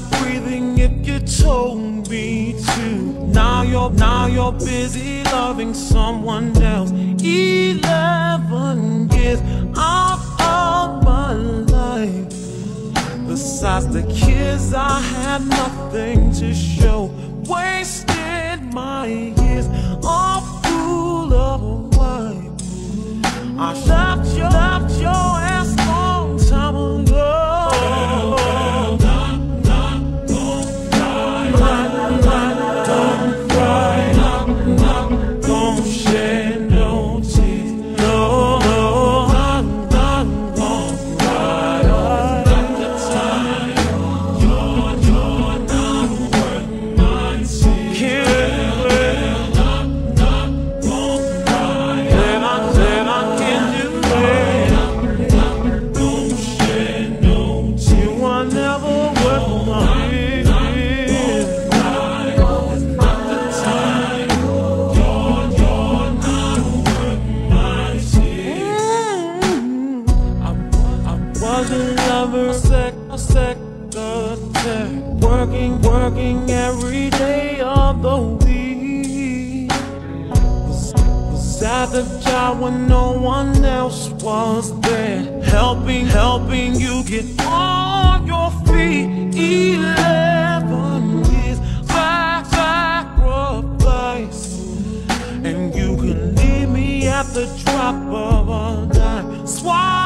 stop breathing if you told me to. Now you're now you're busy loving someone else. Eleven years out of my life. Besides the kids, I had nothing to show. Wasted my years, a fool of a wife. I left you, left your Don't secretary, working, working every day of the week. Was, at the job when no one else was there, helping, helping you get on your feet. Eleven years back, sacrifice. And you can leave me at the drop of a dime. Swallow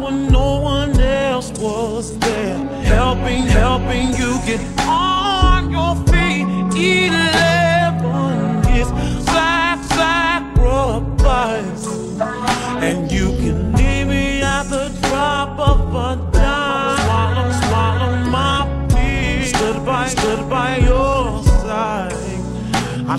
when no one else was there. Helping, helping you get on your feet. Eleven years, sac sacrifice And you can leave me at the drop of a dime. Swallow, swallow my feet Stood by, stood by your side. I